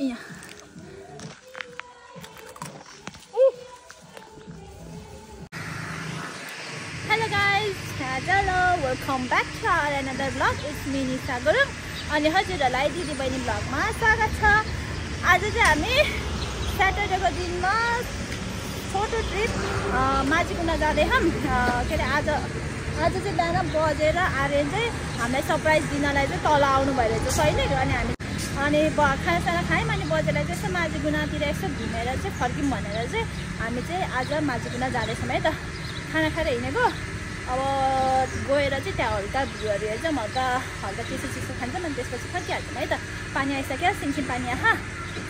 यहाँ hello guys hello welcome back to our another blog it's me Nisa Gurung अनि हजुरहरूलाई दिदीबहिनी ब्लगमा स्वागत छ आज चाहिँ हामी स्याटरडेको दिनमा छोटो ट्रिप माझीकुना जाँदैछौँ के अरे आज आज चाहिँ बिहान बजेर आर्यन चाहिँ हामीलाई सरप्राइज दिनलाई चाहिँ तल आउनु भइरहेछ सैनिक अनि हामी अनि ब खानासाना खायौँ अनि बजेर चाहिँ यसो माझीकुनातिर यसो घुमेर चाहिँ फर्क्यौँ भनेर चाहिँ हामी चाहिँ आज माझीकुना जाँदैछौँ है त। खाना खाएर हिँडेको। अब गएर चाहिँ त्यहाँ हल्का भ्यूहरू हेर्छौँ हल्का हल्का चिसो चिसो खान्छौँ अनि त्यसपछि फर्किहाल्छौँ है त। पानी आइसक्यो सिमसिम पानी आहा।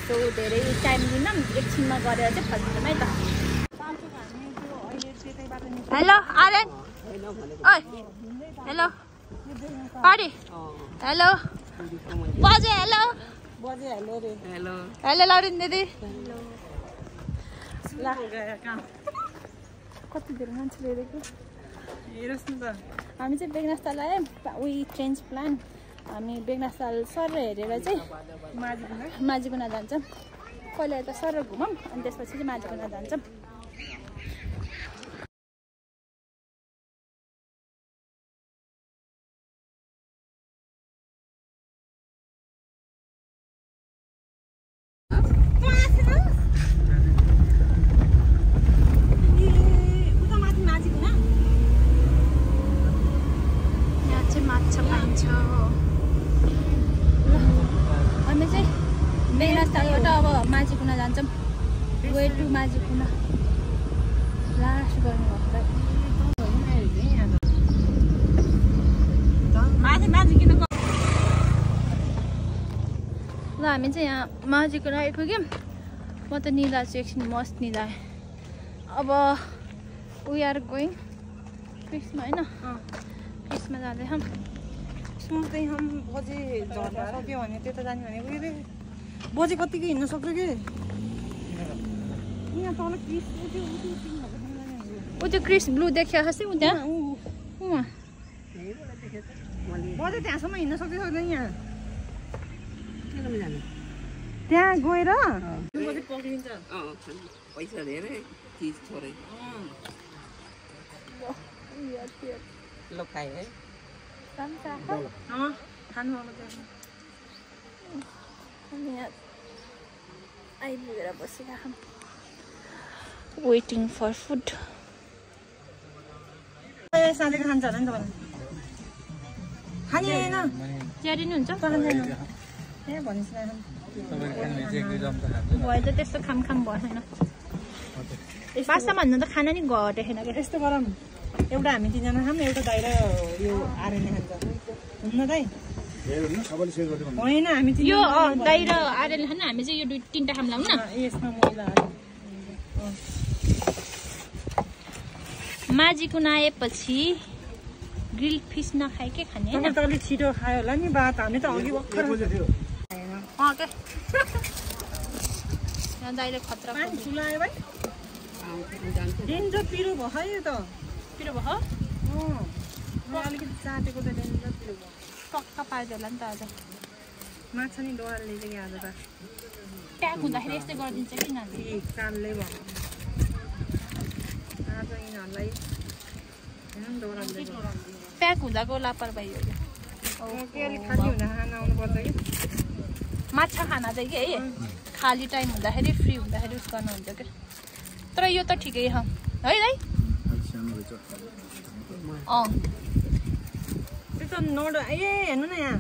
सो धेरै टाइम लिनौँ एकछिनमा गरेर चाहिँ फर्किन्छौँ है त। हेलो आर्यन। हेलो। पारी। हेलो। बजे हेलो हेलो हेलो लरिन दिदी. ल. कति धेरै मान्छे हेरेको हेरोस् न त। हामी चाहिँ बेगनास्ताल आयौँ उही चेन्ज प्लान हामी बेगनास्ताल सर हेरेर चाहिँ माझीकुना जान्छौँ। पहिला यता सर घुमौँ अनि त्यसपछि चाहिँ माझीकुना जान्छौँ उता माथि माझीकुना यहाँ चाहिँ माछा पाइन्छ ल हामी चाहिँ बेगनास्तालबाट अब माझीकुना जान्छौँ वे टु माझीकुना लास्ट गर्नु माथि माथि किन ग- ल हामी चाहिँ यहाँ माझीकुना आइपुग्यौँ म त निदा छु एकछिन मस्त निदा अब वी आर गोइङ क्रिस्मा होइन? क्रिस्मा जाँदैछौँ सोच्दै हम बजे सक्यो भने त्यता जाने भनेको। उयो बजे कतिको हिँड्न सक्यो कि? यहाँ तल ऊ त्यो क्रिस ब्लू देखिया खै ऊ त्यहाँ। बजे त्यहाँसम्म हिँड्न सक्यो सक्दैन यहाँ। त्यहाँ गएर पैसा चिज खाए है आइपुगेर वेटिङ फर फुड खान्छ होला नि तपाईँलाई खाने होइन चिया दिनुहुन्छ भयो त त्यस्तो खाम खाम भएन वास्तवमा भन्नु त खाना नि घटेन क्या यस्तो गरौँ एउटा हामी तिनजना खाऊँ एउटा दाइ र यो आर्यन खान्छ हुन्न दाइ होइन हामी यो दाइ र आर्यन खानु हामी चाहिँ यो दुई तिनवटा खाम लाउँ न यसमा मैला हाल्यो। माझीकुन आएपछि ग्रिल फिस नखाए के खाने छिटो खायो होला नि बात हामी त अघि भर्खर अँ के दाइले खतरा आयो भाइ डेन्जर पिरो भयो यो त पिरो भयो अलिकति चाटेको त डेन्जर पिरो भयो टक्क पारिदियो होला नि त आज माछा नि डरले चाहिँ आज त प्याक हुँदाखेरि यस्तै गरिदिन्छ कि यिनीहरूले ए कालले भयो आज यिनीहरूलाई प्याक हुँदाको लापरवाही हो के अलिक खाली हुँदा खाना आउनुपर्छ कि माछा खाना चाहिँ कि? है खाली टाइम हुँदाखेरि फ्री हुँदाखेरि उस गर्नुहुन्छ क्या तर यो त ठिकै छ। है दाइ? अँ। त्यो त नड ए हेर्नु न यहाँ।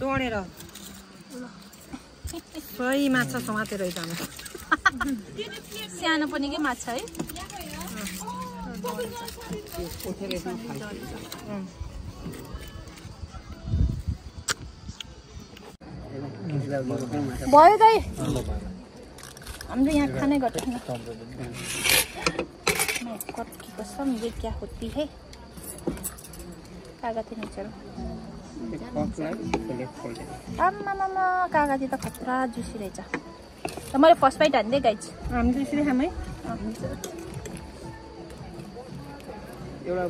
डढेर। सही माछा समातेर है सानो पनि के माछा है? भयो दाइ। हाम्रो यहाँ खानै गर्छ कति कसम ये क्या होती है कागती निचरो आम्मामा कागती त खतरा जुसी रहेछ। मैले फर्स्ट बाइट हान्दै गाइज हामी त यसरी है एउटा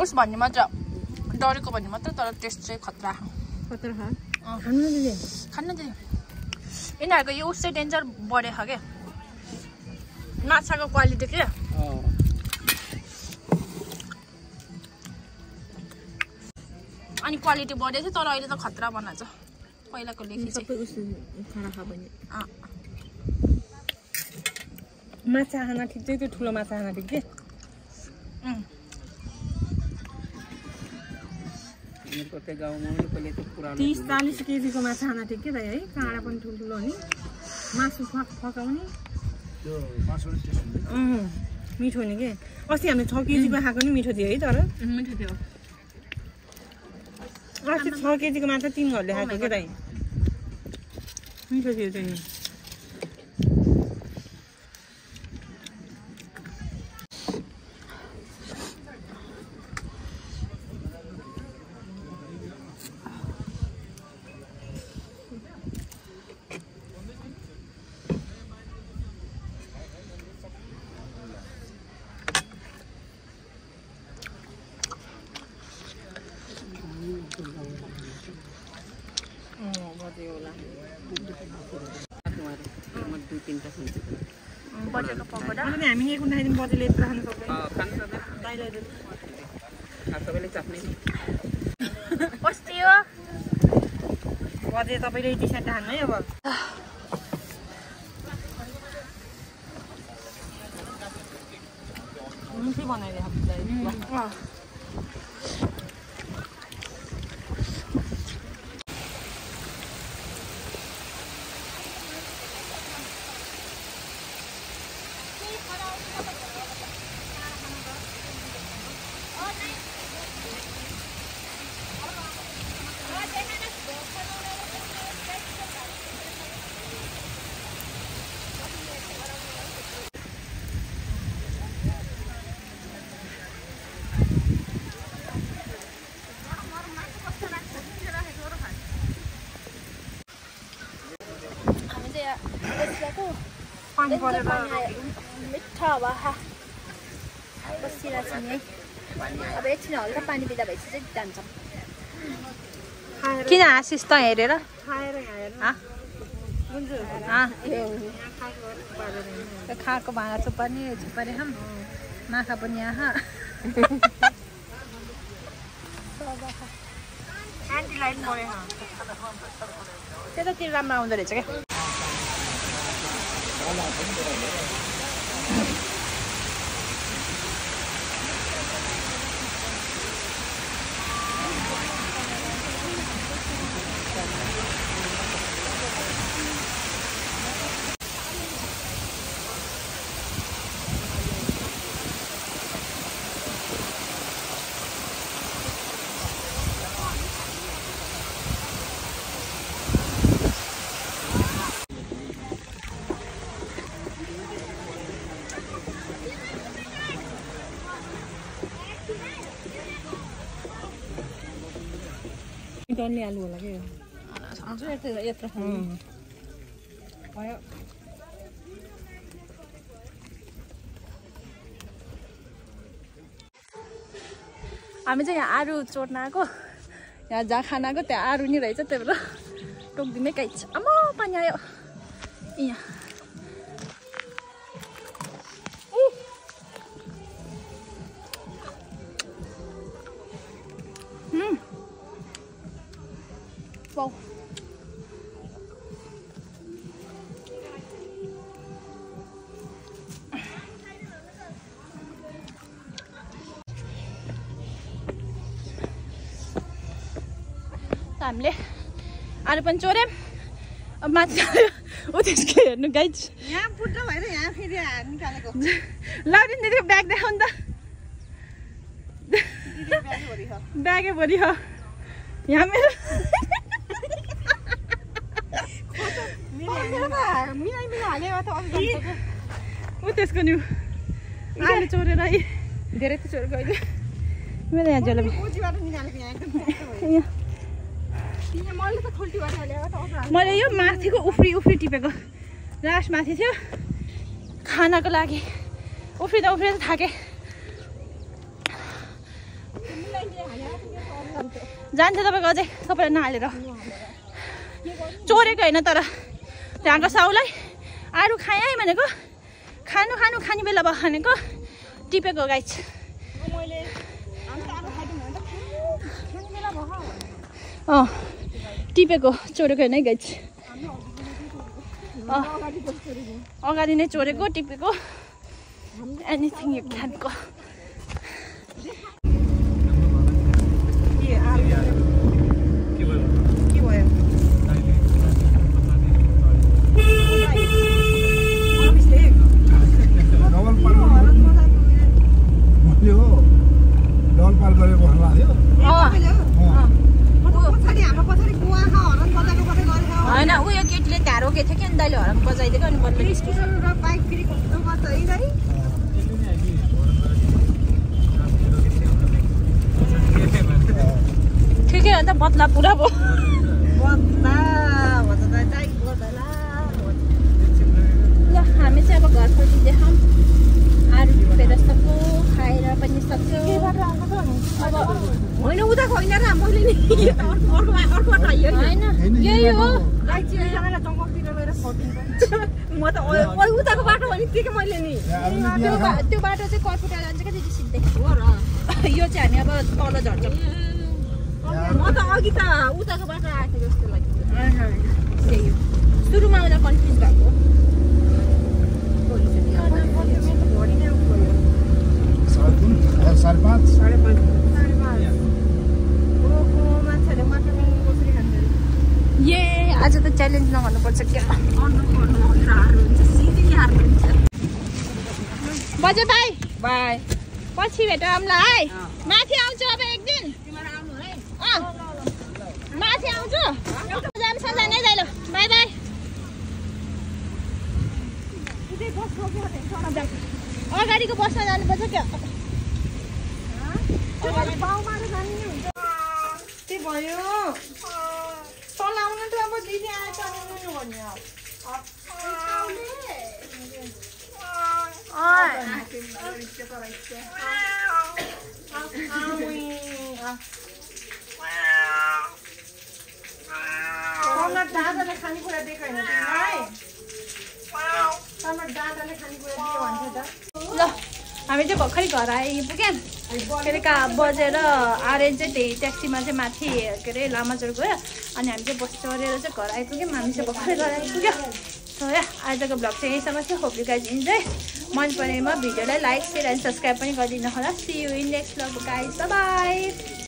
उस भन्ने मात्र डरेको भन्ने मात्र तर टेस्ट चाहिँ खतरा कत्रो खा अँ। खानु न दिदी यिनीहरूको यो उस डेन्जर बढेको क्या माछाको क्वालिटी के। अनि क्वालिटी बढेको थियो तर अहिले त खतरा बनाएको छ पहिलाको लेखी चाहिँ। सबै खाना खा। माछा खाना ठिक चाहिँ त्यो ठुलो माछा खाना ठिक के तिस चालिस केजीको माछा खाना ठिक के दाइ है? काँडा पनि ठुल्ठुलो नि। मासु फक फकाउने मिठो नि के? अस्ति हामीले छ केजीको खाएको नि मिठो थियो है तर। मिठो थियो। अस्ति छ केजीको माछा तिन घरले खाएको के दाइ? मिठो थियो त्यो नि म दुई तिनवटा खान्छु बजेको पकौडा अन्त नि हामी एक उन्नाइदिन बजेले यत्रो खानु सक्दैन अँ, खानु सक्दैन दाइलाई दिनु। अब सबैले चाप्ने कस्तो हो बजे तपाईँले टी सर्ट हान्नु है अब पानी परेर मिठो खा बसिरहेको छौँ यहीँ अब एकछिन हल्का पानी पिँदा भएपछि चाहिँ जान्छौँ किन हाँसिस् त हेरेर हाँ? हो? हाँ, खाएको भाँडा चुपानी चुपारे हम माखा पनि यहाँ हाँ। त्यतातिर राम्रो आउँदो रहेछ क्या 아, 나 डल्ले आलु होला के आउँछु यत्रो यत्रो भयो। हामी चाहिँ यहाँ आरू चोर्न आएको। यहाँ जहाँ खाना आएको त्यहाँ आरू नि रहेछ त्यही भएर टोकिदिनै काइछ आमा पानी आयो। यहाँ। हामीले आलु पनि चोर्यौँ अब माथि ऊ त्यसको हेर्नु गाइज यहाँ पुट्छ भएर यहाँ फेरि निकालेको। लाउदिन दिदीको ब्याग देखाउ नि त। ब्यागै भरि हो। यहाँ मेरो ऊ त्यसको नि आलु। चोरेर है धेरै त चोरेको अहिले। मेरो यहाँ जलेबी गोजीबाट निकालेको यहाँ एकदम मैले यो माथिको उफ्री उफ्री टिपेको। लास्ट माथि थियो। खानाको लागि। उफ्रिँदा उफ्रिँदा थाकेँ। जान्छ तपाईँको अझै। सबैलाई नहालेर। चोरेको होइन तर। त्यहाँको साउलाई आरू खाएँ है भनेको। खानु खानु खाने बेला भयो भनेको। टिपेको गाइस अँ। टिपेको चोरेको होइन अँ अगाडि नै चोरेको टिपेको। एनिथिङ यु क्यानको के आलु के भयो अफिसले डबल पार मैले हो डबल पार गरेको भन्नु लाग्यो होइन उयो केटीले त्यहाँ रोकेको थियो कि अनि दाइले हराम बजाइदिएको अनि बल्ल ठिकै हो नि त बदला पुरा भयो। ल। हामी चाहिँ अब घर फर्किँदैछौँ आलु टिपेर सक्यो खाएर पनि सक्यो अब होइन उताको होइन र मैले नि। होइन यही हो। म त उताको बाटो भने के के मैले नि। त्यो बाटो चाहिँ कर्पुटा जान्छ क्या दिदी सिधै। हो र। यो चाहिँ हामी अब तल झर्छौँ। म त अघि त उताको बाटो आएको थियो जस्तो लाग्यो त्यही हो। सुरुमा आउँदा कन्फ्युज भएको भरि नै गयो साढे तिन ए, साढे पाँच साढे पाँच साढे पाँच ओहो मान्छेहरूले माटो मोमो कसरी खान्छ ए आज त च्यालेन्ज नगर्नुपर्छ क्या अन्डर गर्नु भनेर हार्नुहुन्छ सिधै हार्नुहुन्छ बजे भाइ बाई पछि भेटौँला है। माथि आउँछु अब एक दिन अँ माथि आउँछु सन्जा नै जाइलो बाई बाई अगाडिको बसमा जानुपर्छ क्या? के भयो। तल आउनु त अब दिदी आएछ आउनु भन्ने हो दादाले खानेकुरा दिएको होइन तिमीलाई तल दादाले खानेकुरा दियो भन्छ त ल हामी चाहिँ भर्खरै घर आइपुग्यौँ के अरे का बजेर आर्यन चाहिँ त्यही ट्याक्सीमा चाहिँ माथि के अरे लामाचोर गयो अनि हामी चाहिँ बस चढेर चाहिँ घर आइपुग्यौँ हामी चाहिँ भर्खरै घर आइपुग्यो सो या आजको ब्लग चाहिँ यहीँसम्म थियो होप यु गाइज इन्जोय मन परेमा भिडियोलाई लाइक सेयर एन्ड सब्सक्राइब पनि गरिदिनु होला see you in next blog guys bye